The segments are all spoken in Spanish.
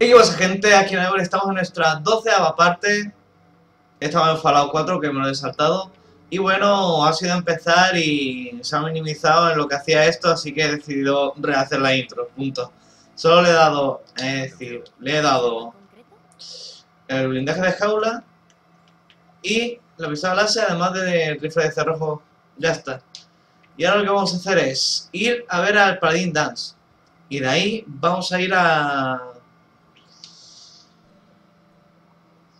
Y qué pasa gente, aquí en Ever estamos en nuestra doceava parte. Estamos en Fallout 4 que me lo he saltado. Y bueno, ha sido empezar y se ha minimizado en lo que hacía esto Así que he decidido rehacer la intro, punto. Solo le he dado, es decir, le he dado el blindaje de jaula Y la pistola láser además del rifle de cerrojo, ya está. Y ahora lo que vamos a hacer es ir a ver al Paladin Dance. Y de ahí vamos a ir a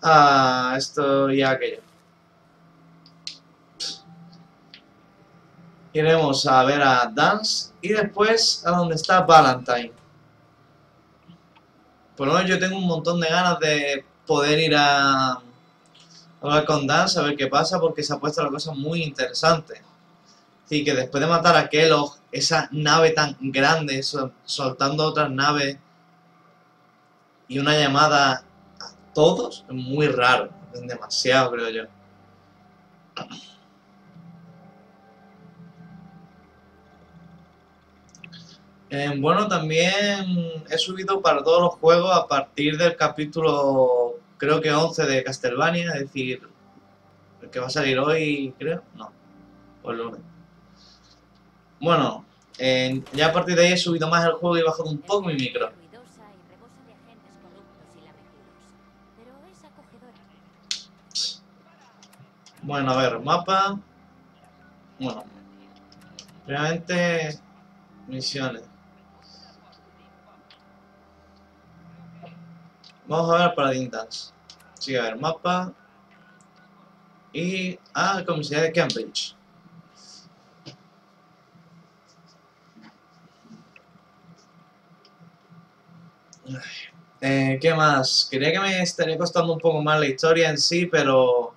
a esto y a aquello. Iremos a ver a Dance y después a donde está Valentine. Por lo menos yo tengo un montón de ganas de poder ir a hablar con Dance, a ver qué pasa, porque se ha puesto la cosa muy interesante. Así que después de matar a Kellogg, esa nave tan grande, soltando otras naves y una llamada todos, es muy raro, es demasiado creo yo. Eh, bueno, también he subido para todos los juegos a partir del capítulo, creo que 11 de Castlevania, es decir, el que va a salir hoy, creo, no, o el lunes. Bueno, eh, ya a partir de ahí he subido más el juego y he bajado un poco mi micro. Bueno, a ver, mapa. Bueno. Realmente misiones. Vamos a ver para Dance. Sí, a ver, mapa. Y... Ah, comisaría de Cambridge. Eh, ¿Qué más? Quería que me estaría costando un poco más la historia en sí, pero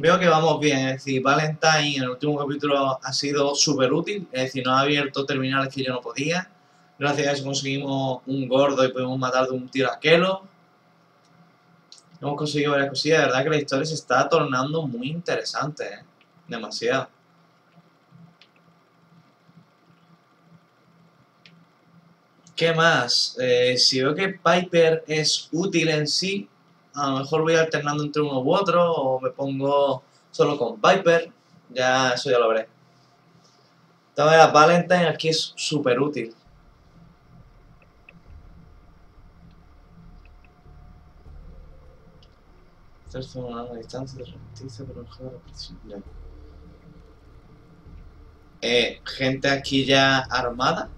veo que vamos bien, es decir, Valentine en el último capítulo ha sido súper útil, es decir, nos ha abierto terminales que yo no podía. Gracias a eso conseguimos un gordo y pudimos matar de un tiro a Kelo. Hemos conseguido varias cosillas, de verdad que la historia se está tornando muy interesante, ¿eh? demasiado. ¿Qué más? Eh, si veo que Piper es útil en sí, a lo mejor voy alternando entre uno u otro o me pongo solo con Piper, ya eso ya lo veré. La Valentine aquí es súper útil. una distancia pero Eh, gente aquí ya armada.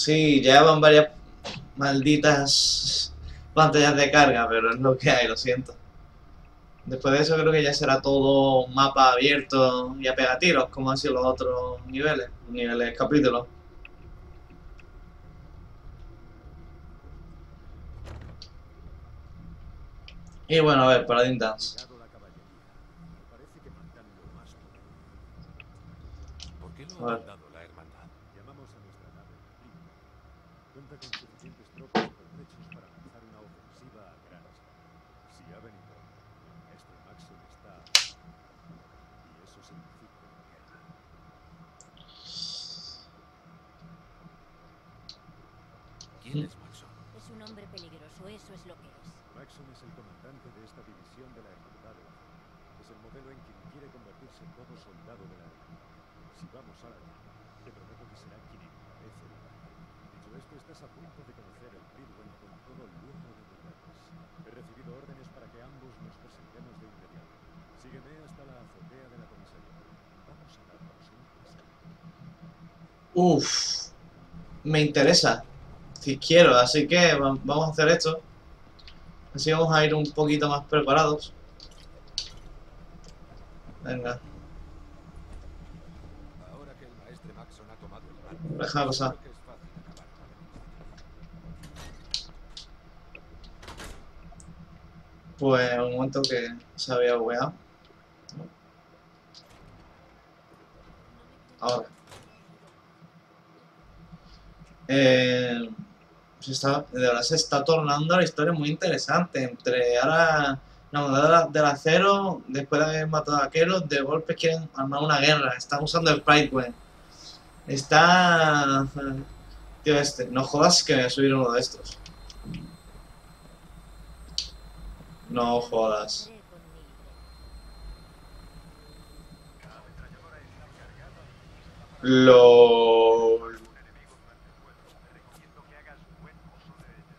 Sí, ya van varias malditas pantallas de carga, pero es lo que hay, lo siento. Después de eso creo que ya será todo mapa abierto y a pegatiros, como han sido los otros niveles, niveles capítulos. Y bueno, a ver, Paladin Dance. A ver. ¿Quién es Maxon? Es un hombre peligroso, eso es lo que es. Maxon es el comandante de esta división de la Hermandad de la Es el modelo en quien quiere convertirse en todo soldado de la Hermandad. Si vamos a la te prometo que será quien encabece la Dicho esto, estás a punto de conocer el Bridwell con todo el lujo de detalles. He recibido órdenes para que ambos nos presentemos de inmediato. Sígueme hasta la azotea de la comisaría. Vamos a dar paso. Uf, me interesa si quiero, así que vamos a hacer esto. Así vamos a ir un poquito más preparados. Venga. Deja pasar. Pues un momento que se había bugueado. Ahora. Eh, se está, de verdad se está tornando la historia muy interesante. Entre ahora La moneda del acero, después de haber matado a Keros, de golpe quieren armar una guerra. Están usando el Pride Gwen. Está... Tío, este, no jodas que me voy a subir uno de estos. No jodas. LOL. recomiendo que hagas buen uso de ella.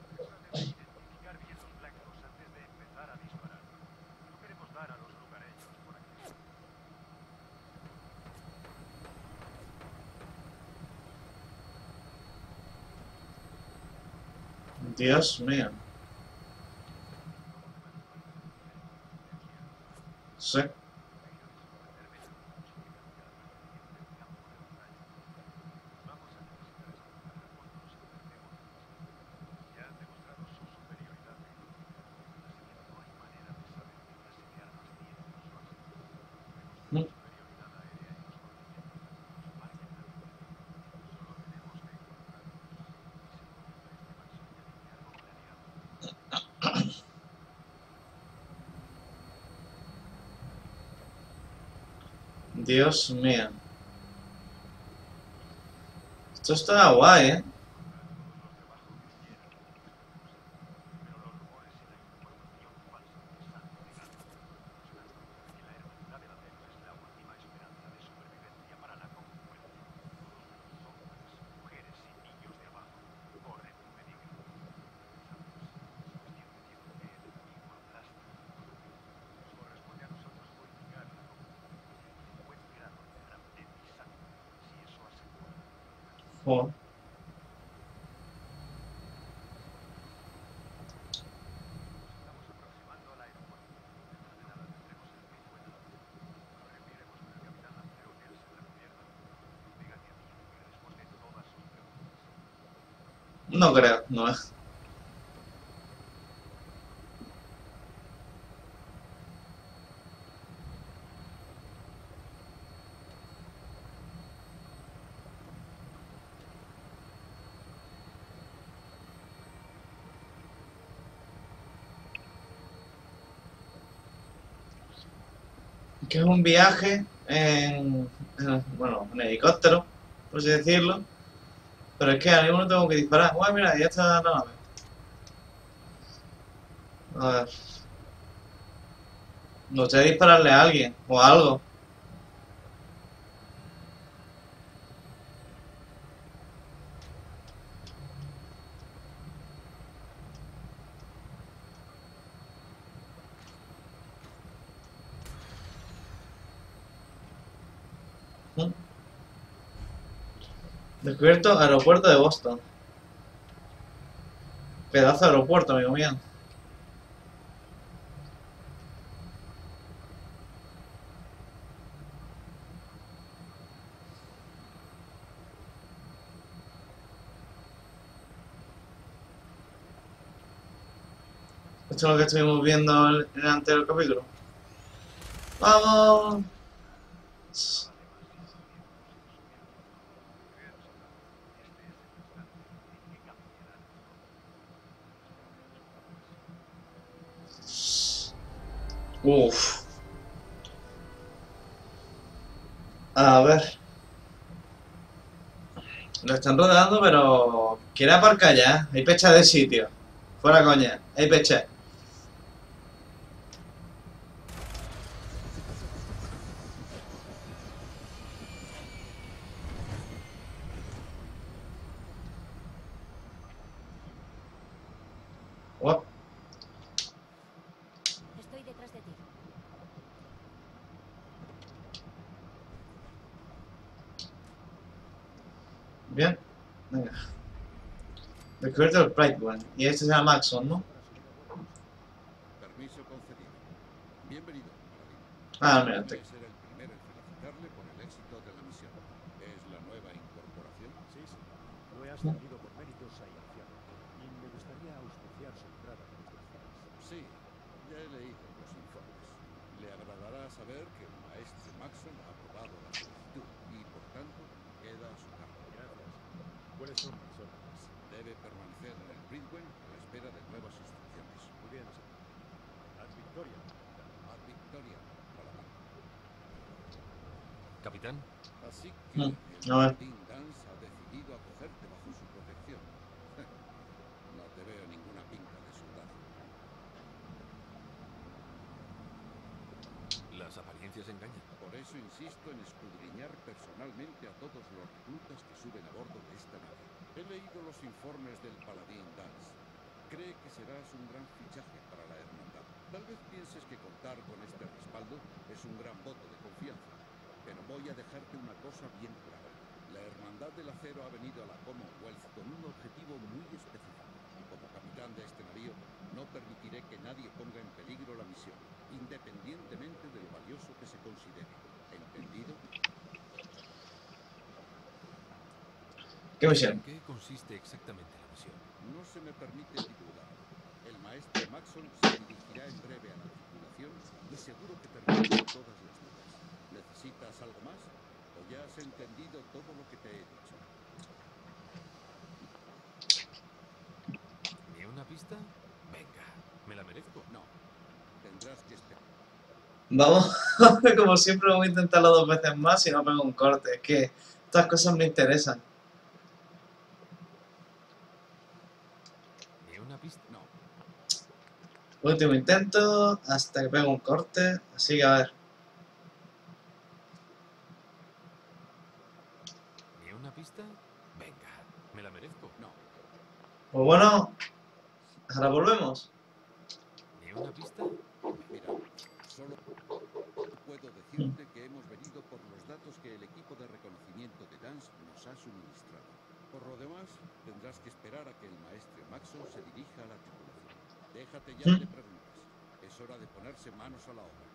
Asegúrate de identificar bien los blancos antes de empezar a disparar. No queremos dar a los lugareños por aquí. Dios mío. Sí. Ya han demostrado su superioridad tecnológica, así que no hay manera de saber qué clase de armas tienen los básicos. Tenemos Mm. superioridad aérea y los conocimientos. Nos margen nadie. Solo tenemos que encontrarlos. Y se encuentra este Maxon tiene algo planeado. Dios mío. Esto está guay, ¿eh? Pero los rumores y la información falsa que están llegando nos dan cuenta de que la hermandad del acero es la última esperanza de supervivencia para la concuerda. Todos los hombres, mujeres y niños de abajo corren un peligro. ¿Sabes? Es cuestión de tiempo que el enemigo aplaste. Nos corresponde a nosotros purificar la concuerda. Un buen grado de rapidez y sangre, si eso asegura. Joder. Estamos aproximando al aeropuerto. Dentro de nada tendremos el pico en la Nos reuniremos con el capitán Lancero que es en la cubierta. Dígale a mí que responde todas sus preguntas. Creo, no es. Que es un viaje en, en- bueno, en helicóptero, por así decirlo. Pero es que ahora mismo no tengo que disparar. Bueno, mira, ya está la nave. A ver. Me gustaría dispararle a alguien o a algo. ¿Mm? Descubierto aeropuerto de Boston. Pedazo de aeropuerto, amigo mío. Esto es lo que estuvimos viendo en el anterior capítulo. ¡Vamos! Uf. A ver. Lo están rodeando, pero quiere aparcar ya. Hay pecha de sitio. Fuera coña. Hay pecha. Guap. Estoy detrás de ti. Bien. Venga. Descubierto el. Y este se llama Maxon, ¿no? Permiso concedido. Bienvenido. Ah, mira. Te- a ser el primero en felicitarle por el éxito de la misión. ¿Es la nueva incorporación? Sí, sí. Lo he ascendido por méritos a iniciado. Y me gustaría auspiciar su entrada en nuestras filas. Sí, ya he leído los informes. Le agradará saber que el maestre Maxon ha aprobado la solicitud y, por tanto, queda a su cargo. Gracias. ¿Cuáles son mis órdenes? Debe permanecer en el Bridwell a la espera de nuevas instrucciones. Muy bien, señor. Victoria. Ad Victoria, paladín. Capitán, Así que Mm, el a ver. paladín Dance ha decidido acogerte bajo su protección. No te veo ninguna pinta de soldado. Las apariencias engañan. Por eso insisto en escudriñar personalmente a todos los reclutas que suben a bordo de esta nave. He leído los informes del paladín Dance. Cree que serás un gran fichaje para la hermandad. Tal vez pienses que contar con este respaldo es un gran voto de confianza. Pero voy a dejarte una cosa bien clara. La Hermandad del Acero ha venido a la Commonwealth con un objetivo muy específico. Como capitán de este navío, no permitiré que nadie ponga en peligro la misión, independientemente de lo valioso que se considere. ¿Entendido? ¿Qué misión? ¿En qué consiste exactamente la misión? No se me permite divulgar. El maestro Maxon se dirigirá en breve a la tripulación y seguro que terminará todas las dudas. ¿Necesitas algo más? ¿O ya has entendido todo lo que te he dicho? ¿Ni una pista? Venga, me la merezco. No. Vamos, como siempre vamos a intentarlo dos veces más y no pego un corte. Es que estas cosas me interesan. Último intento hasta que pego un corte. Así que a ver. ¿Ni una pista? Venga, me la merezco. No. Pues bueno, ahora volvemos. ¿Ni una pista? Puedo decirte que hemos venido por los datos que el equipo de reconocimiento de Dance nos ha suministrado. Por lo demás, tendrás que esperar a que el maestro Maxon se dirija a la tripulación. Déjate ya de preguntas. Es hora de ponerse manos a la obra.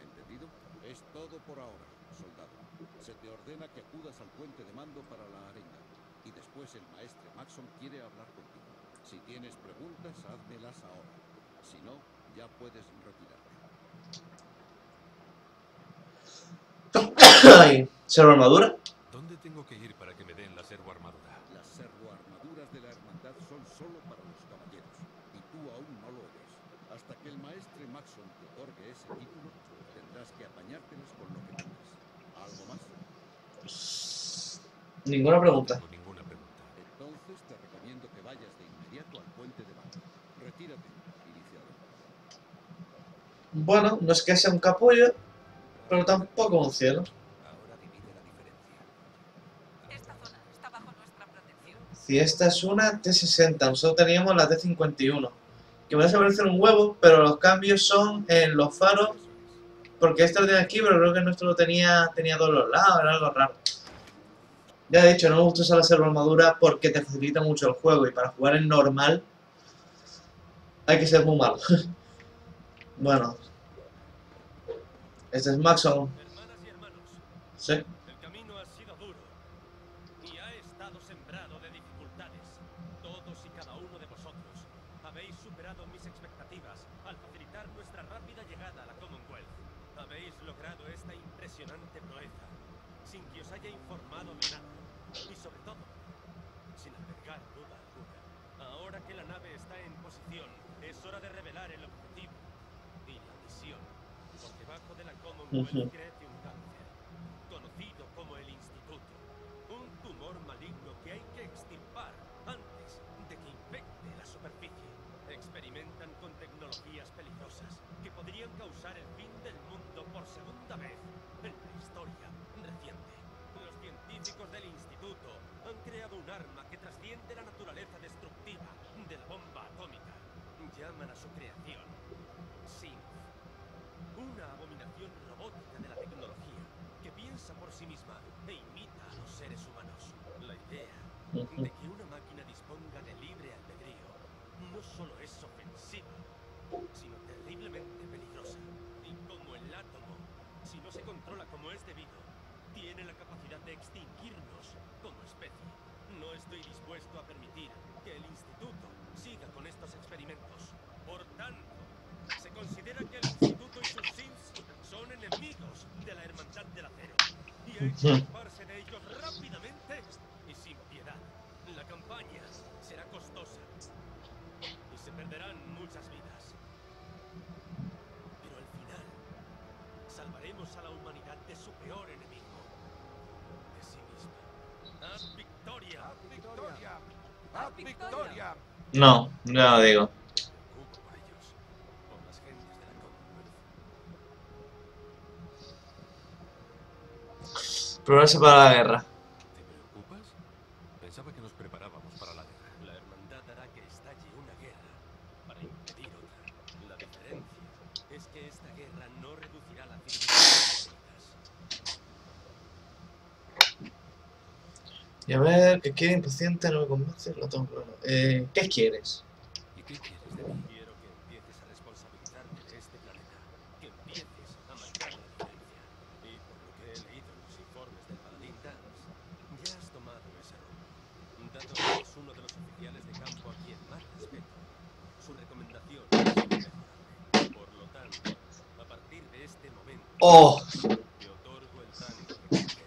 ¿Entendido? Es todo por ahora, soldado. Se te ordena que acudas al puente de mando para la arenga. Y después el maestro Maxon quiere hablar contigo. Si tienes preguntas, házmelas ahora. Si no, ya puedes retirarte. Ay, ¿Servo armadura? ¿Dónde tengo que ir para que me den la servo armadura? Las servoarmaduras de la hermandad son solo para los caballeros, y tú aún no lo eres. Hasta que el maestre Maxon te otorgue ese título, tendrás que apañártelas con lo que tengas. ¿Algo más? Ninguna No pregunta. tengo ninguna pregunta. Entonces te recomiendo que vayas de inmediato al puente de mando. Retírate, iniciado. Bueno, no es que sea un capullo, pero tampoco un cielo. Ahora divide la diferencia. Esta zona está bajo nuestra protección. Si esta es una T60, nosotros teníamos la T51. Que me hace parecer un huevo, pero los cambios son en los faros, porque este lo tiene aquí, pero creo que nuestro lo tenía, tenía todos los lados, era algo raro. Ya de hecho, no me gusta usar la servo armadura porque te facilita mucho el juego y para jugar en normal hay que ser muy malo. bueno. Este es Maxon. Sí. el camino ha sido duro y ha estado sembrado de dificultades. Todos y cada uno de vosotros habéis superado mis expectativas al facilitar nuestra rápida llegada a la Commonwealth. Habéis logrado esta impresionante proeza sin que os haya informado de nada y sobre todo sin albergar duda alguna. Ahora que la nave está en posición, es hora de revelar el objetivo y la misión. Por debajo de la Commonwealth Ujú. crece un cáncer, conocido como el Instituto. Un tumor maligno que hay que extirpar antes de que infecte la superficie. Experimentan con tecnologías peligrosas que podrían causar el fin del mundo por segunda vez en la historia reciente. Los científicos del Instituto han creado un arma que trasciende la naturaleza destructiva de la bomba atómica. Llaman a su creación Synth. Una abominación robótica de la tecnología que piensa por sí misma e imita a los seres humanos. La idea de que una máquina disponga de libre albedrío no solo es ofensiva, sino terriblemente peligrosa. Y como el átomo, si no se controla como es debido, tiene la capacidad de extinguirnos como especie. No estoy dispuesto a permitir que el instituto siga con estos experimentos. Por tanto, se considera que el instituto y sus sims son enemigos de la hermandad del acero. Y hay que ocuparse de ellos rápidamente y sin piedad. La campaña será costosa y se perderán muchas vidas. salvaremos a la humanidad de su peor enemigo, No, no lo digo. Prepararse para la guerra. ¿Te preocupas? Pensaba que nos preparábamos para la guerra. La hermandad hará que estalle una guerra para impedir otra. La diferencia es que esta guerra no reducirá la civilización a cenizas. Y a ver, que quiere impaciente, no me convence, lo tengo claro. Eh, ¿Qué quieres? ¿Y qué quieres de mí? Quiero que empieces a responsabilizarte de este planeta, que empieces a marcar la diferencia. Y por lo que he leído en los informes del Paladín Dance, ya has tomado ese rol. Dado que es uno de los oficiales de campo a quien más respeto, su recomendación es inmejorable. Por lo tanto, a partir de este momento, ¡Oh! te otorgo el rango de guerrero.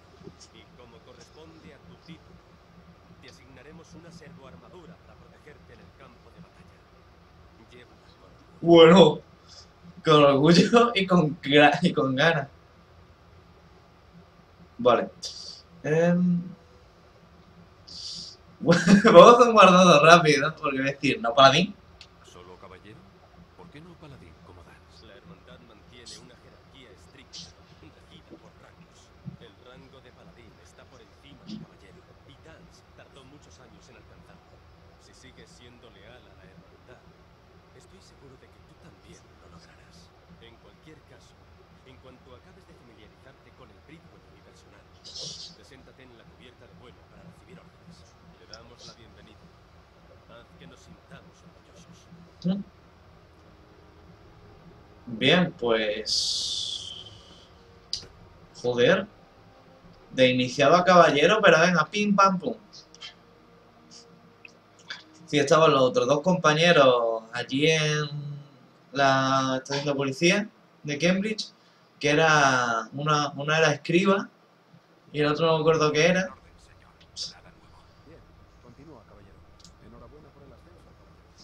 Y como corresponde a tu título, te asignaremos una servoarmadura para protegerte en el campo de batalla. Llévala con orgullo. Bueno, con orgullo y con, y con ganas. Vale. Em, Vamos a un guardado rápido, porque voy a decir, no paladín. ¿Solo caballero? ¿Por qué no paladín como Dance? La hermandad mantiene una jerarquía estricta, regida por rangos. El rango de paladín está por encima de caballero, y Dance tardó muchos años en alcanzarlo. Si sigues siendo leal a la hermandad, estoy seguro de que tú también lo lograrás. En cualquier caso, en cuanto acabes de familiarizarte con el Bridwell unipersonal, preséntate en la cubierta de vuelo para recibir órdenes. Le damos la bienvenida. Haz que nos sintamos orgullosos. Bien, pues... Joder. De iniciado a caballero, pero venga, pim pam pum. Sí, estaban los otros dos compañeros allí en la estación de policía de Cambridge, que era una, una era escriba y el otro no me acuerdo qué era. En orden, señor. Nada nuevo. Bien, continúa, caballero. Enhorabuena por el ascenso, caballero.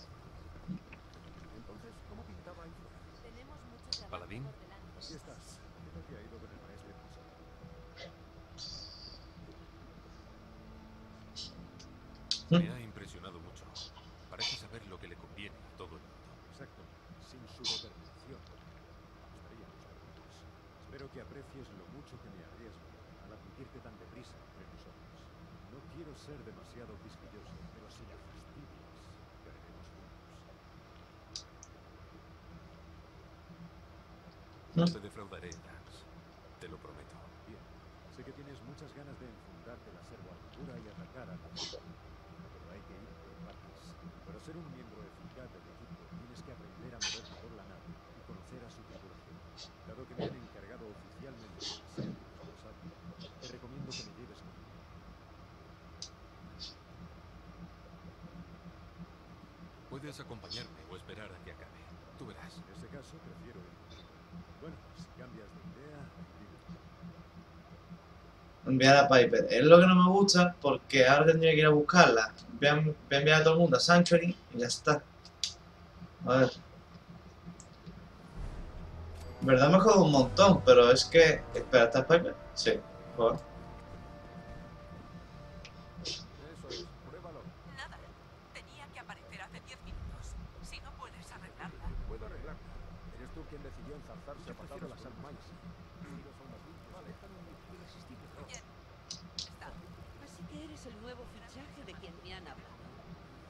Entonces, ¿cómo pintaba ahí fuera? Tenemos Aquí estás. ¿Qué tal te ha ido con el maestre Pinson? Me ha impresionado mucho. Parece saber lo que le conviene a todo el mundo. Exacto. Sin su determinación, estaríamos perdidos. Espero que aprecies lo mucho que me arriesgo al admitirte tan deprisa entre nosotros. No quiero ser demasiado quisquilloso, pero si la fastidias, caeremos juntos. No te defraudaré, Dance. Te lo prometo. Bien, sé que tienes muchas ganas de enfundarte la servoarmadura y atacar a la. Pero hay que ir por partes. Para ser un miembro eficaz del equipo, tienes que aprender a moverte por la nave y conocer a su tripulación. Dado que me han encargado oficialmente de ser responsable, te recomiendo que me lleves conmigo. Puedes acompañarme o esperar a que acabe. Tú verás. En ese caso, prefiero ir. Bueno, si cambias de idea. Enviar a Piper. Es lo que no me gusta porque ahora tendría que ir a buscarla. Voy a, enviar a todo el mundo a Sanctuary y ya está. A ver. En verdad me jodo un montón, pero es que... Espera, ¿estás Piper? Sí, por. Tú quien decidió enzarzarse a pasar de la San Mais. Vale, irresistible. Bien. Está. Así que eres el nuevo fichaje de quien me han hablado.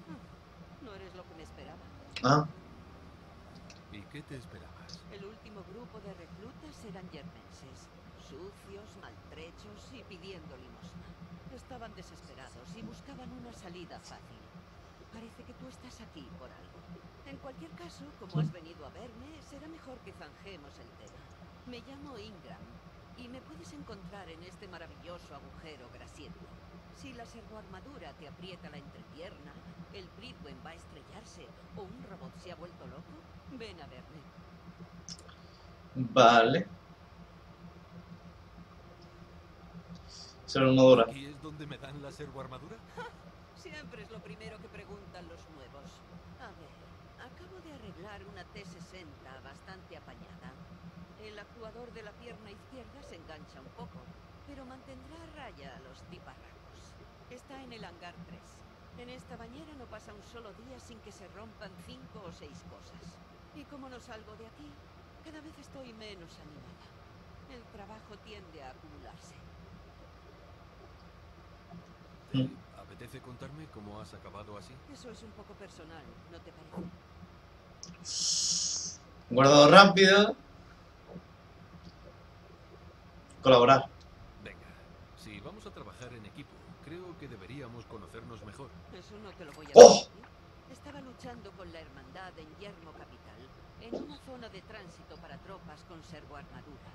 Hmm, No eres lo que me esperaba. Ah, ¿Y qué te esperabas? El último grupo de reclutas eran yermenses, sucios, maltrechos y pidiendo limosna. Estaban desesperados y buscaban una salida fácil. Parece que tú estás aquí por algo. En cualquier caso, como has venido a verme, será mejor que zanjemos el tema. Me llamo Ingram y me puedes encontrar en este maravilloso agujero grasiento. Si la servoarmadura te aprieta la entrepierna, el Bridwen va a estrellarse o un robot se ha vuelto loco, ven a verme. vale. Ser armadura. ¿Aquí es donde me dan la servoarmadura? Siempre es lo primero que preguntan los nuevos. A ver, arreglar una T-60 bastante apañada. El actuador de la pierna izquierda se engancha un poco, pero mantendrá a raya a los tiparracos. Está en el hangar 3. En esta bañera no pasa un solo día sin que se rompan cinco o seis cosas. Y como no salgo de aquí, cada vez estoy menos animada. El trabajo tiende a acumularse. ¿Te apetece contarme cómo has acabado así? Eso es un poco personal, ¿no te parece? Guardado rápido. Colaborar. Venga, si vamos a trabajar en equipo, creo que deberíamos conocernos mejor. Eso no te lo voy a ¡Oh! decir. Estaba luchando con la hermandad en Yermo Capital, en una zona de tránsito para tropas con servoarmadura.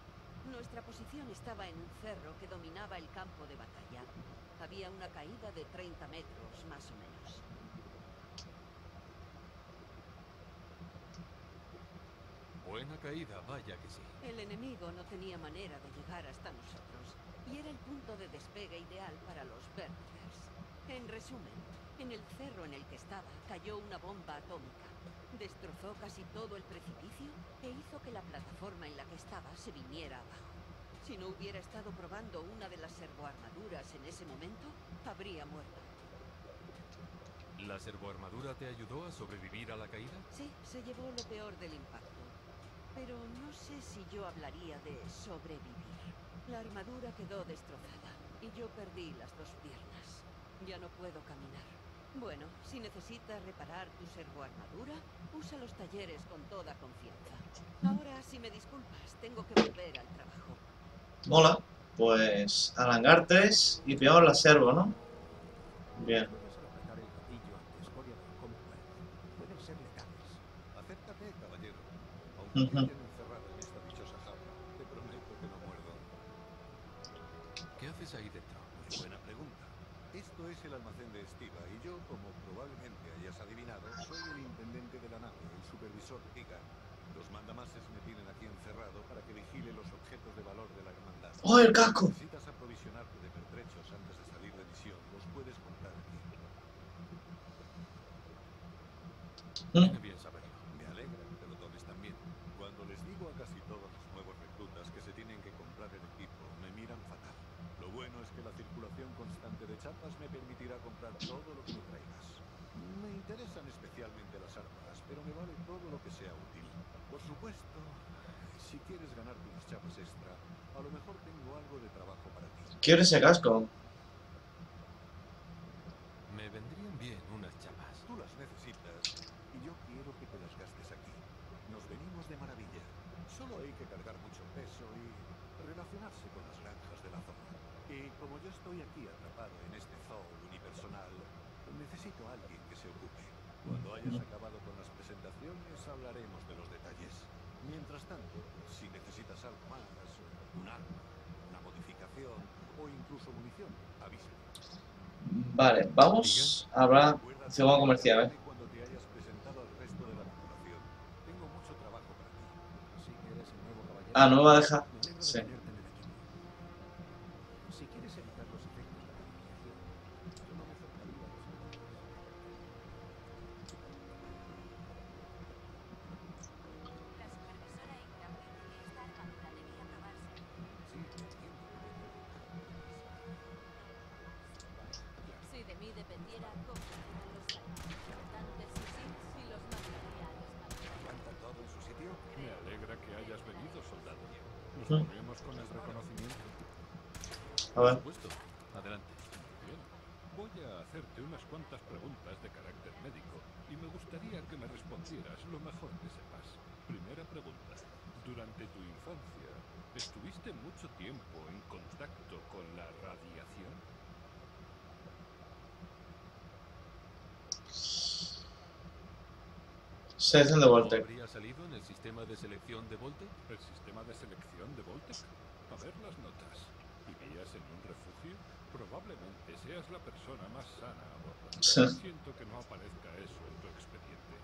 Nuestra posición estaba en un cerro que dominaba el campo de batalla. Había una caída de 30 metros, más o menos. Buena caída, vaya que sí. El enemigo no tenía manera de llegar hasta nosotros y era el punto de despegue ideal para los Berserkers. En resumen, en el cerro en el que estaba cayó una bomba atómica. Destrozó casi todo el precipicio e hizo que la plataforma en la que estaba se viniera abajo. Si no hubiera estado probando una de las servoarmaduras en ese momento, habría muerto. ¿La servoarmadura te ayudó a sobrevivir a la caída? Sí, se llevó lo peor del impacto. Pero no sé si yo hablaría de sobrevivir. La armadura quedó destrozada y yo perdí las dos piernas. Ya no puedo caminar. Bueno, si necesitas reparar tu servoarmadura, usa los talleres con toda confianza. Ahora, si me disculpas, tengo que volver al trabajo. Mola. Pues al hangar 3 y pillamos la servo, ¿no? Bien. Puedes apretar el gatillo ante escoria del Commonwealth. Pueden ser letales. Acércate, caballero. Aunque Ujú. me hayan encerrado en esta dichosa jaula, te prometo que no muerdo. ¿Qué haces ahí dentro? Muy buena pregunta. Esto es el almacén de Estiva y yo, como probablemente hayas adivinado, soy el intendente de la nave, el supervisor Giga. Los mandamases me tienen aquí encerrado para que vigile los objetos de valor de la hermandad. ¡Oh, el casco! Necesitas aprovisionarte de pertrechos antes de salir de misión. Los puedes comprar aquí. Saberlo. Me alegra que te lo tomes también. Cuando les digo a casi todos los nuevos reclutas que se tienen que comprar el equipo, me miran fatal. Lo bueno es que la circulación chapas me permitirá comprar todo lo que me traigas. Me interesan especialmente las armas, pero me vale todo lo que sea útil. Por supuesto, si quieres ganarte unas chapas extra, a lo mejor tengo algo de trabajo para ti. Quiero ese casco. Me vendrían bien unas chapas. Tú las necesitas y yo quiero que te las gastes aquí. Nos venimos de maravilla. Solo hay que cargar mucho peso y relacionarse con las granjas de la zona. Y como yo estoy aquí atrapado en este zoo unipersonal, necesito a alguien que se ocupe. Cuando hayas acabado con las presentaciones hablaremos de los detalles. Mientras tanto, si necesitas algo más, un arma, una modificación o incluso munición, avísame. Vale, vamos a hablar según comercial, ¿eh? cuando te hayas presentado al resto de la tripulación. Tengo mucho trabajo para ti. Así que eres el nuevo caballero. Ah, no me va a dejar. De Sí. Selección de ¿No Voltec. habría salido en el sistema de selección de Voltec? ¿El sistema de selección de Voltec? A ver las notas. ¿Vivías en un refugio? Probablemente seas la persona más sana a bordo. Siento que no aparezca eso en tu expediente.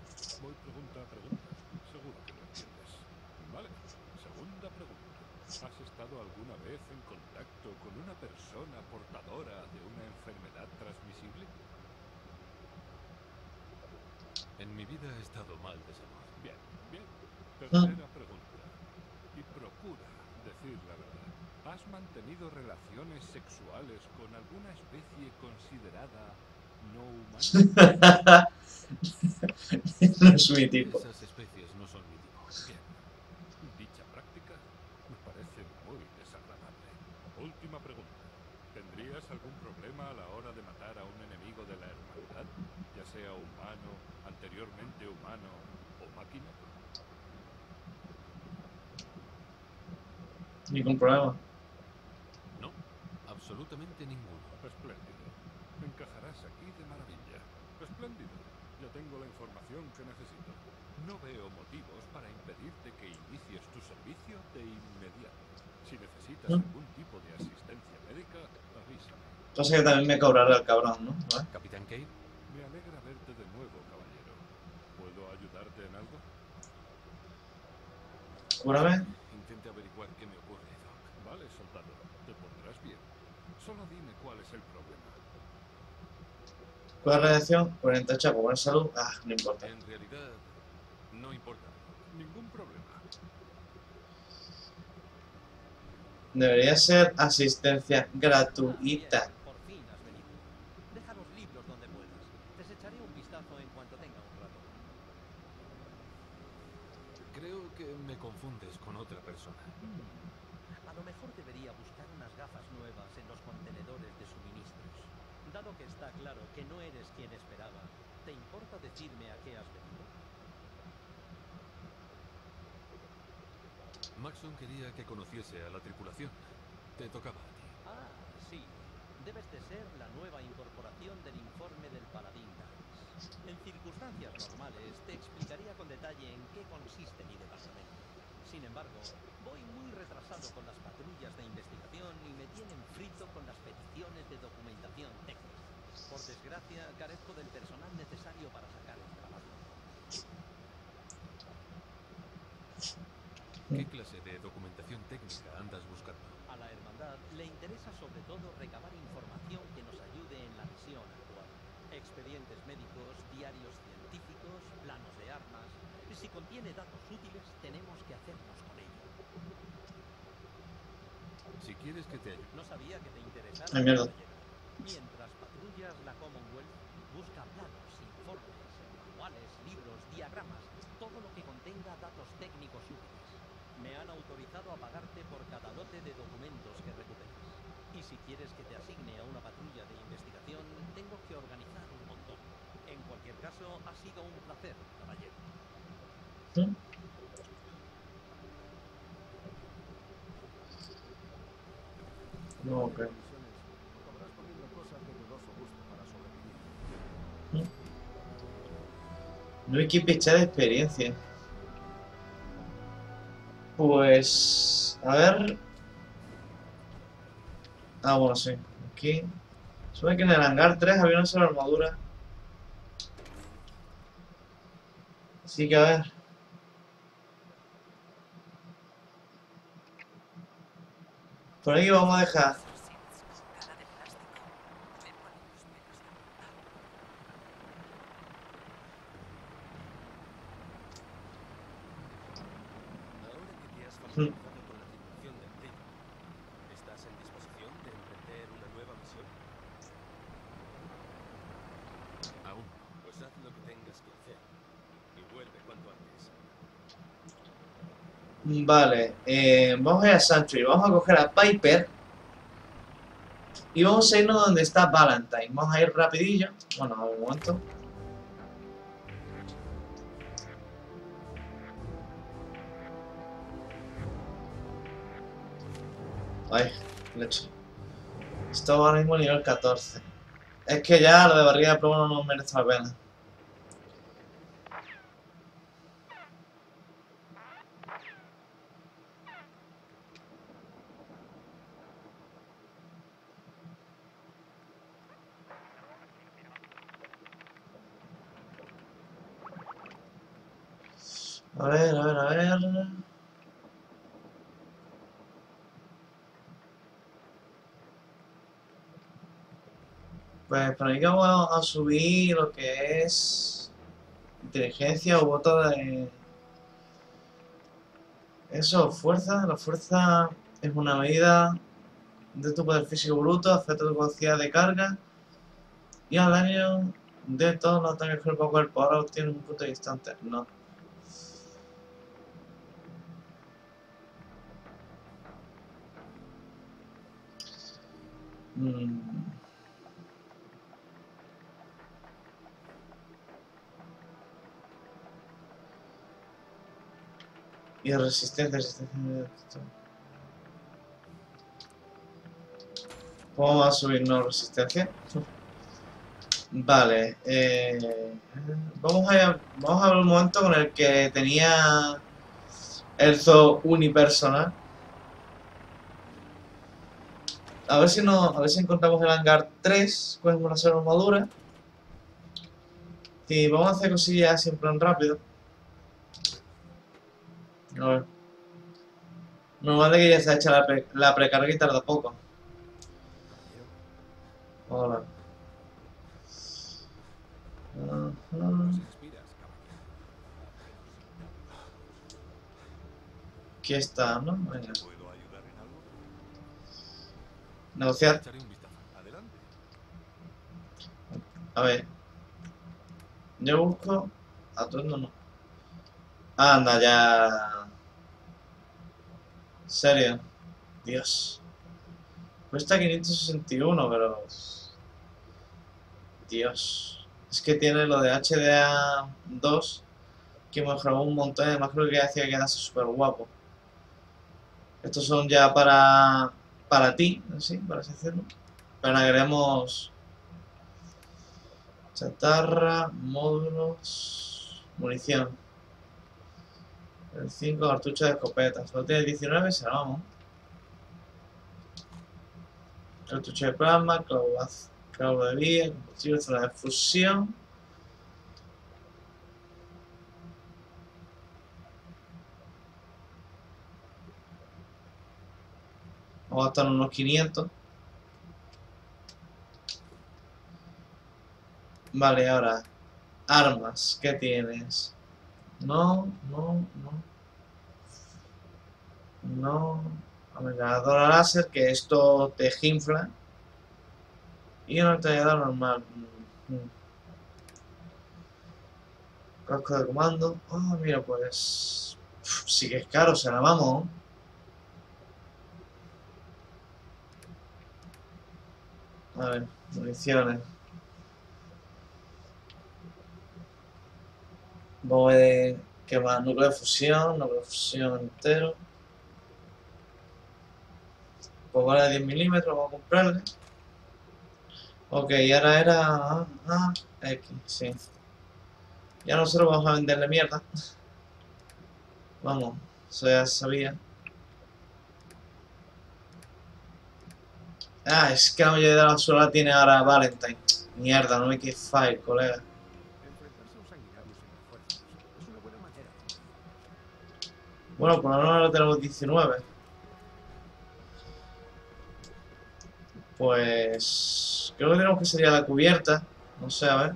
Voy pregunta a pregunta. Seguro que lo entiendes. Vale. Segunda pregunta. ¿Has estado alguna vez en contacto con una persona portadora de una enfermedad transmisible? En mi vida he estado mal de salud. Bien, bien. Tercera pregunta. ¿Y procuras ¿Has mantenido relaciones sexuales con alguna especie considerada no humana? no es mi tipo. Esas especies no son mi tipo. Bien. Dicha práctica me parece muy desagradable. Última pregunta. ¿Tendrías algún problema a la hora de matar a un enemigo de la hermandad? Ya sea humano, anteriormente humano o máquina. Ningún problema. No, absolutamente ninguno. Espléndido. Encajarás aquí de maravilla. Espléndido. Ya tengo la información que necesito. No veo motivos para impedirte que inicies tu servicio de inmediato. Si necesitas ¿Mm? algún tipo de asistencia médica, avísame. Entonces también me cobrará el cabrón, ¿no? ¿Vale? Capitán Cade, Me alegra verte de nuevo, caballero. ¿Puedo ayudarte en algo? Cúrame. intente averiguar qué me ocurre, Doc. Vale, soldado. Te pondrás bien. Solo dime cuál es el problema. ¿Cuál reacción? 48 con buena salud. Ah, no importa. En realidad, no importa. Ningún problema. Debería ser asistencia gratuita. Por fin has venido. Deja los libros donde puedas. Les echaré un vistazo en cuanto tenga un rato. Creo que me confundes con otra persona. A lo mejor debería buscar unas gafas nuevas en los contenedores de suministros. Dado que está claro que no eres quien esperaba, ¿te importa decirme a qué has venido? Maxon quería que conociese a la tripulación. Te tocaba a ti. Ah, sí. Debes de ser la nueva incorporación del informe del Paladín Dance. En circunstancias normales te explicaría con detalle en qué consiste mi departamento. Sin embargo, voy muy retrasado con las patrullas de investigación y me tienen frito con las peticiones de documentación técnica. Por desgracia, carezco del personal necesario para sacar el trabajo. ¿Qué clase de documentación técnica andas buscando? A la Hermandad le interesa sobre todo recabar información que nos ayude en la misión actual. Expedientes médicos, diarios científicos, planos de armas. Si contiene datos útiles, tenemos que hacernos con ello. Si quieres que te ayude. No sabía que te mierda. Mientras patrullas la Commonwealth, busca planos, informes, manuales, libros, diagramas, todo lo que contenga datos técnicos útiles. Me han autorizado a pagarte por cada lote de documentos que recuperes. Y si quieres que te asigne a una patrulla de investigación, tengo que organizar un montón. En cualquier caso, ha sido un placer, caballero. No, ok. No hay que pichar experiencia. Pues... A ver... Ah, bueno, sí. Aquí... Suena que en el hangar 3 había una sola armadura. Así que a ver... Por ahí vamos a dejar... Cara de plástico. Me ponen los pelos de punta. Ahora que te has Hmm. familiarizado con la tripulación del Taylor, ¿estás en disposición de emprender una nueva misión? Aún. Pues haz lo que tengas que hacer y vuelve cuanto antes. Vale, eh, vamos a ir a Sancho y vamos a coger a Piper y vamos a irnos donde está Valentine. Vamos a ir rapidillo. Bueno, un momento. Ay, leche. Esto ahora mismo nivel 14. Es que ya lo de barriga de plomo no merece la pena. A ver, a ver, a ver. Pues por ahí vamos a subir lo que es inteligencia o voto de... Eso, fuerza, la fuerza Es una medida de tu poder físico bruto, afecta tu capacidad de carga y al daño de todos los ataques cuerpo a cuerpo. Ahora obtiene un punto distante. No. Mm. Y resistencia, resistencia. ¿Cómo va a subirnos resistencia? Vale, eh, vamos, a, vamos a ver un momento con el que tenía el zoo unipersonal. A ver si no, a ver si encontramos el hangar 3 con una sola armadura. Y vamos a hacer cosillas así en rápido. Ver. Normal de que ya se ha hecho la, pre- la precarga y tarda poco. Hola. Ajá. Aquí está, ¿no? Venga. Negociar. A ver. Yo busco. Atuendo no. Anda ya. ¿En serio? Dios. Cuesta 561, pero. Dios. Es que tiene lo de HDA 2 que mejoró un montón. Además, creo que hacía que quedase súper guapo. Estos son ya para. para ti, así, para así decirlo. Pero agreguemos. Chatarra, módulos, munición. El 5 cartucho de escopeta. Solo tiene 19, se la vamos. Cartucho de plasma, clavo de vía, combustible, zona de fusión. Vamos a gastar unos 500. Vale, ahora, armas, ¿qué tienes? No, no, no. No. Ametralladora láser, que esto te ginfla. Y una ametralladora normal. Casco de comando. Ah, mira, pues... uf, sí que es caro, se la vamos. A ver, municiones. Vamos a ver qué más. Núcleo de fusión, núcleo de fusión entero. Pues vale 10 milímetros, vamos a comprarle. Ok, y ahora era A, A, X, sí. Ya nosotros vamos a venderle mierda. Vamos, eso ya sabía. Ah, es que la mayoría de la basura tiene ahora Valentine. Mierda, no me quede fire, colega. Enfrentarse a un sanguinario sin refuerzos es una buena manera de Bueno, por lo menos ahora tenemos 19. Pues... Creo que tenemos que sería la cubierta. No sé, a ver.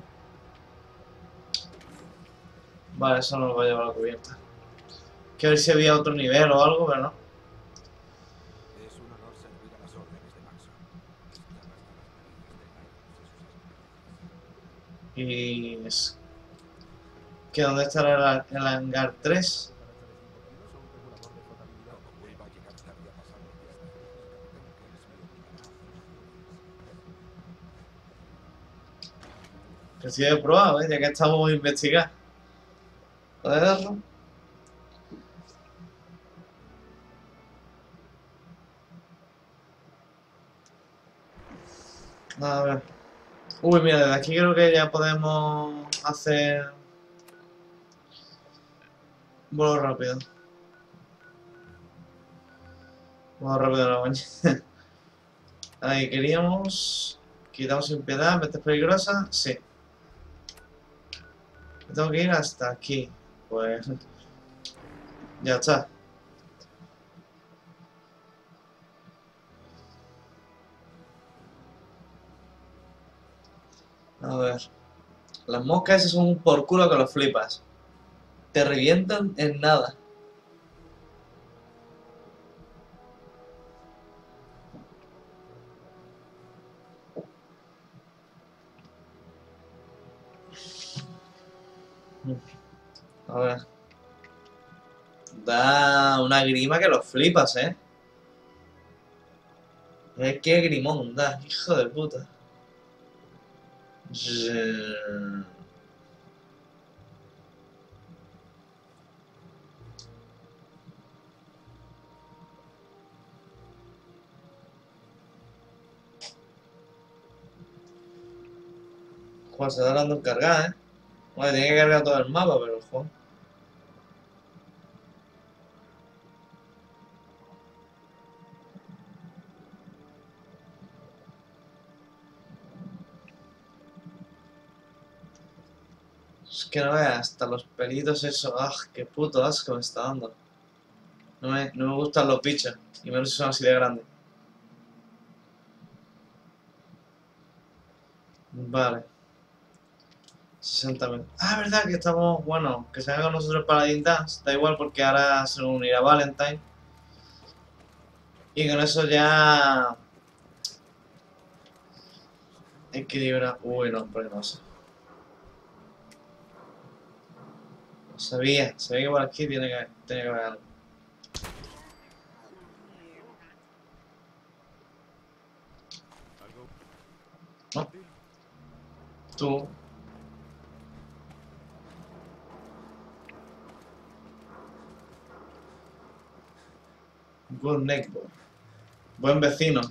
Vale, eso no nos va a llevar a la cubierta. Que a ver si había otro nivel o algo, pero no. Y... Es... ¿Que dónde estará el hangar 3? Como vuelva a llegar tarde a pasar el día de la Que sí he probado, ¿eh? ya que estamos investigando. ¿Puedes darlo? A ver. Uy, mira, desde aquí creo que ya podemos hacer... Vuelo rápido. Vuelo rápido a la mañana. Ahí queríamos... Quitamos sin piedad, ¿ves peligrosa? Sí. Tengo que ir hasta aquí. Pues... Ya está. A ver. Las moscas son un por culo que los flipas. Te revientan en nada. A ver. Da una grima que los flipas, ¿eh? Eh, qué grimón da, hijo de puta. Joder, se está dando en cargar, ¿eh? Bueno, tiene que cargar todo el mapa, pero joder. Es que no veas, hasta los pelitos eso, ah, qué puto asco me está dando. No me, no me gustan los bichos, y menos si son así de grandes. Vale. 60 mil. Ah, verdad que estamos, bueno, que se haga con nosotros Paladin Dance, da igual porque ahora se unirá Valentine. Y con eso ya... Equilibra... Uy, no, pero no sé. Lo sabía, sabía que por aquí tiene que, tiene que haber algo. No. Tú. Good neighbor. Buen vecino.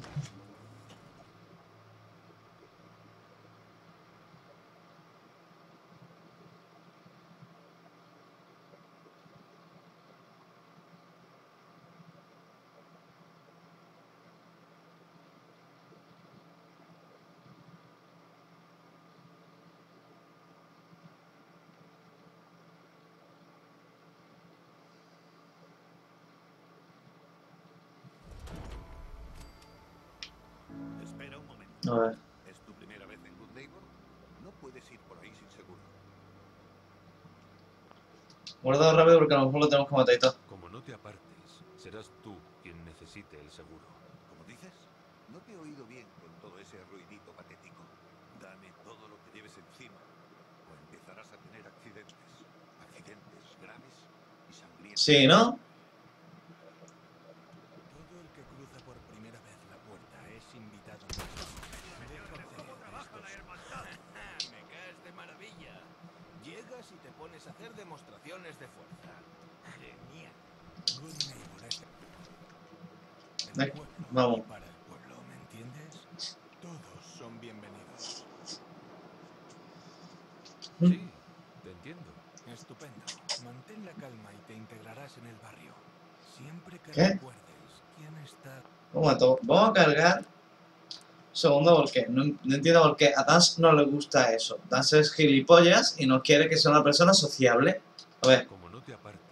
Espera un momento. A ver. ¿Es tu primera vez en Good Neighbor? No puedes ir por ahí sin seguro. Guardado rápido porque a lo mejor lo tenemos que matar y todo. Como no te apartes, serás tú quien necesite el seguro. ¿Cómo dices? No te he oído bien con todo ese ruidito patético. Dame todo lo que lleves encima o empezarás a tener accidentes. Accidentes graves y sangrientos. Sí, ¿no? Todo el que cruza por primera vez la puerta es invitado a nuestro. Me caes de maravilla. Llegas y te pones a hacer demostraciones de fuerza. Genial. Good neighbor Vamos. para el pueblo, ¿me entiendes? Todos son bienvenidos. Sí, te entiendo. Estupendo. Mantén la calma y te integrarás en el barrio. Siempre que ¿Qué? recuerdes quién está vamos a cargar. Un segundo, porque no, no entiendo por qué a Dance no le gusta eso. Dance es gilipollas y no quiere que sea una persona sociable. A ver, Como no te apartes,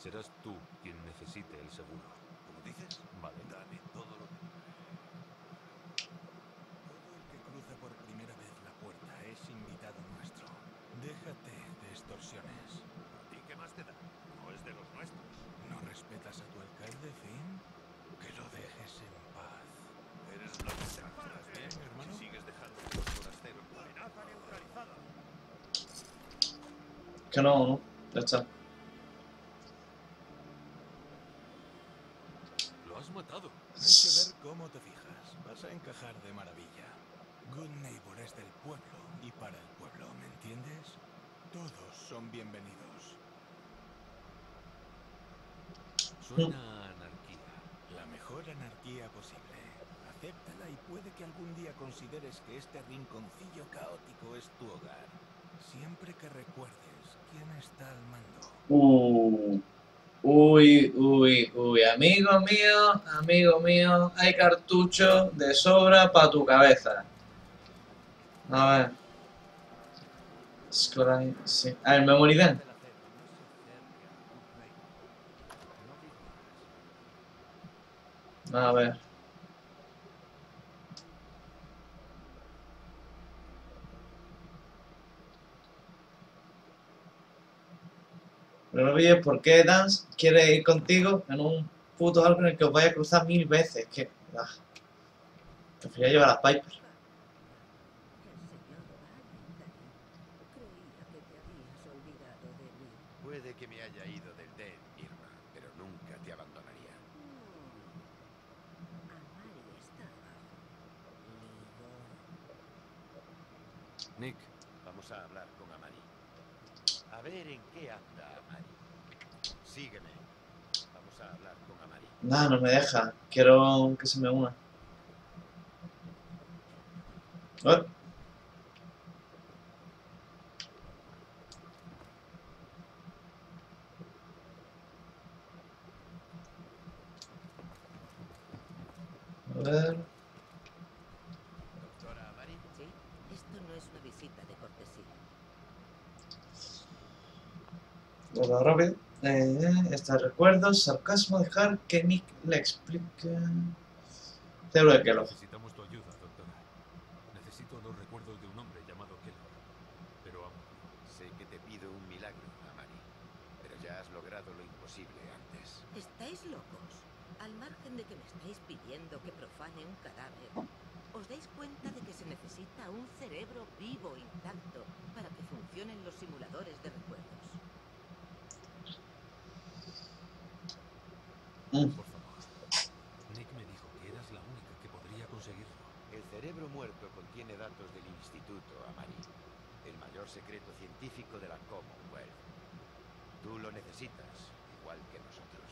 serás tú quien necesite el seguro. ¿Cómo dices? Vale. Dame todo lo que... Todo el que cruza por primera vez la puerta es invitado nuestro. Déjate de extorsiones. ¿Y qué más te da? No es de los nuestros. ¿No respetas a tu alcalde, Finn? Que lo dejes en paz. Eres blanco. ¿Estás bien, hermano? Si sigues dejando los forasteros... Amenaza neutralizada. que no, no. Ya está. Lo has matado. Hay que ver cómo te fijas. Vas a encajar de maravilla. Good Neighbor es del pueblo y para el pueblo, ¿me entiendes? Todos son bienvenidos. Suena a anarquía. La mejor anarquía posible. Acéptala y puede que algún día consideres que este rinconcillo caótico es tu hogar. Siempre que recuerdes quién está al mando. Uh, uy, uy, uy. Amigo mío, amigo mío, hay cartucho de sobra para tu cabeza. A ver. Sí. A ver, Memory. A ver. Pero no pilles por qué Dance quiere ir contigo en un puto arco en el que os vaya a cruzar mil veces. Que. Ah. Prefería llevar a Piper. El señor Valentine. Creía que te habías olvidado Puede que me haya ido del Den, Irma, pero nunca te abandonaría. Nick, vamos a hablar con Amari. A ver en qué anda. Sígueme. Vamos a hablar con Amari. Nada, no me deja. Quiero que se me una. Oh, A ver. Doctora Amari, Sí, esto no es una visita de cortesía. Todo rápido. Eh, este recuerdo, sarcasmo, dejar que Nick le explique. Cerebro de Kellogg. Necesitamos tu ayuda, doctora. Necesito los recuerdos de un hombre llamado Kellogg. Pero amo. sé que te pido un milagro, Amari, pero ya has logrado lo imposible antes. ¿Estáis locos? Al margen de que me estáis pidiendo que profane un cadáver, ¿os dais cuenta de que se necesita un cerebro vivo intacto para que funcionen los simuladores de recuerdos? Mm. Por favor. Nick me dijo que eras la única que podría conseguirlo. El cerebro muerto contiene datos del Instituto Amari, el mayor secreto científico de la Commonwealth. Tú lo necesitas, igual que nosotros.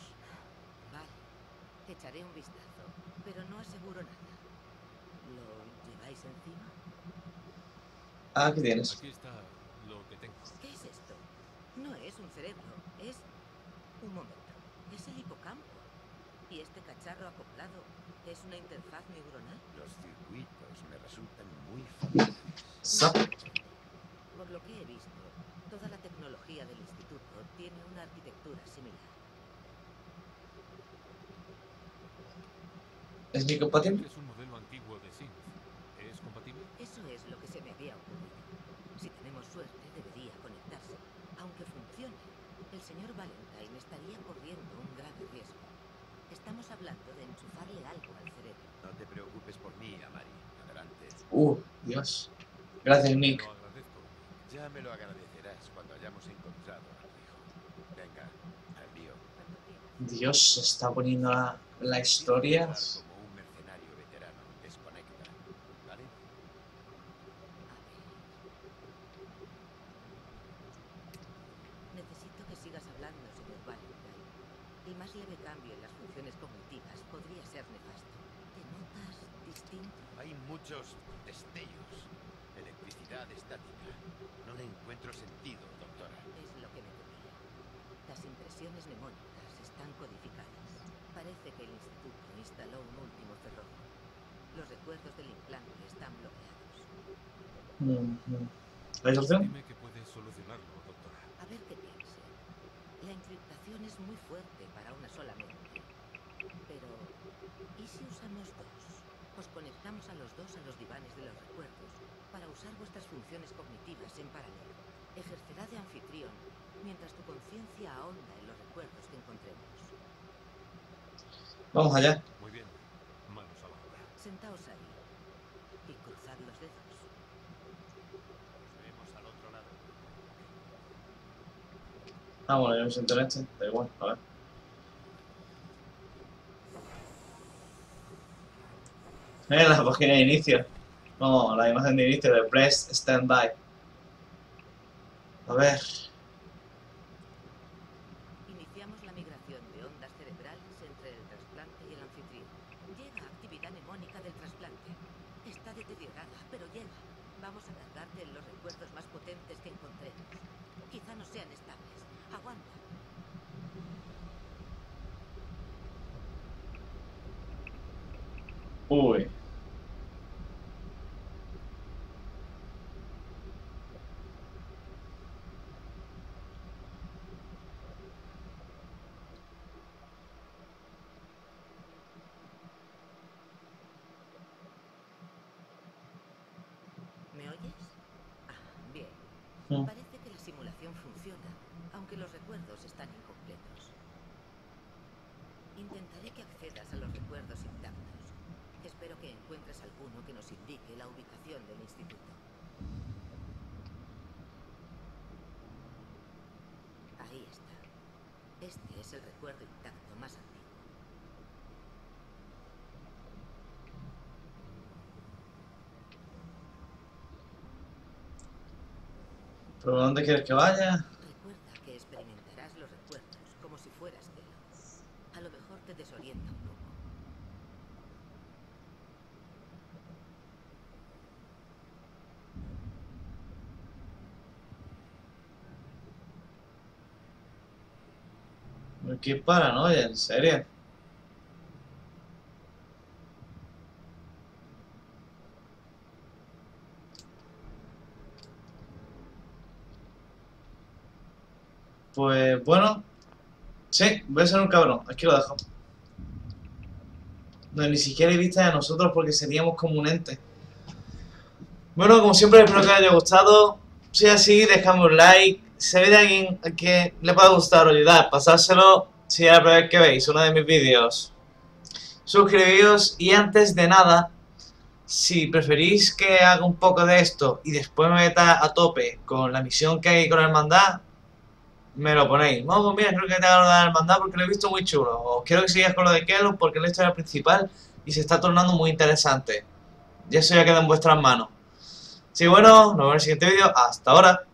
Vale, echaré un vistazo, pero no aseguro nada. ¿Lo lleváis encima? Ah, aquí tienes. Aquí está lo que tengo. ¿Qué es esto? No es un cerebro, es... Un momento, es el hipocampo. ¿Y este cacharro acoplado es una interfaz neuronal? Los circuitos me resultan muy. Sa- Por lo que he visto, toda la tecnología del instituto tiene una arquitectura similar. ¿Es mi compatible? Es un modelo antiguo de Synth. ¿Es compatible? Eso es lo que se me había ocurrido. Si tenemos suerte, debería conectarse. Aunque funcione, el señor Valentine estaría corriendo un grave riesgo. Estamos hablando de enchufarle algo al cerebro. No te preocupes por mí, Amari. Adelante. Uh, Dios. Gracias, Nick. lo agradezco. Ya me lo agradecerás cuando hayamos encontrado a tu hijo. Venga, al lío. Dios, se está poniendo la, la historia. Quiero hablar Como un mercenario veterano. Desconecta. ¿Vale? A ver. Necesito que sigas hablando, señor Valentine. El más leve cambio en las funciones cognitivas podría ser nefasto. ¿Te notas distinto? Hay muchos destellos. Electricidad estática. No le encuentro sentido, doctora. Es lo que me temía. Las impresiones mnemónicas están codificadas. Parece que el instituto instaló un último cerrojo. Los recuerdos del implante están bloqueados. Mhm. ¿Hay solución? Dime que puedes solucionarlo, doctora. A ver qué piense. La encriptación es muy fuerte para una sola mente. Pero, ¿y si usamos dos? Os conectamos a los dos a los divanes de los recuerdos para usar vuestras funciones cognitivas en paralelo. Ejercerá de anfitrión mientras tu conciencia ahonda en los recuerdos que encontremos. Vamos allá. Muy bien. Manos a la obra. Sentaos ahí y cruzad los dedos. Nos vemos al otro lado. Ah, bueno, yo me siento en este. Da igual, a ver. Eh, la página de inicio. No, la imagen de inicio de Press Standby. A ver. Iniciamos la migración de ondas cerebrales entre el trasplante y el anfitrión. Llega actividad mnemónica del trasplante. Está deteriorada, pero llega. Vamos a cargarte en los recuerdos más potentes que encontremos. Quizá no sean estables. Aguanta. Uy. ¿Me oyes? Ah, bien. Mm. Parece que la simulación funciona, aunque los recuerdos están incompletos. Intentaré que accedas a los recuerdos intactos. Espero que encuentres alguno que nos indique la ubicación del instituto. Ahí está. Este es el recuerdo intacto más antiguo. ¿Pero dónde quieres que vaya? Recuerda que experimentarás los recuerdos como si fueras Telo. A lo mejor te desorienta un poco. Qué paranoia, en serio. Pues bueno, sí, voy a ser un cabrón, aquí lo dejo. No, ni siquiera hay vista de nosotros porque seríamos como un ente. Bueno, como siempre espero que os haya gustado. Si es así, dejadme un like. Si hay alguien a que le pueda gustar o ayudar, pasárselo si es la que veis uno de mis vídeos. Suscribíos y antes de nada, si preferís que haga un poco de esto y después me meta a tope con la misión que hay con la hermandad, me lo ponéis. No, pues mira, creo que te de la porque lo he visto muy chulo. O quiero que sigas con lo de Kelo porque es la historia principal y se está tornando muy interesante. Y eso ya queda en vuestras manos. Así bueno, nos vemos en el siguiente vídeo. Hasta ahora.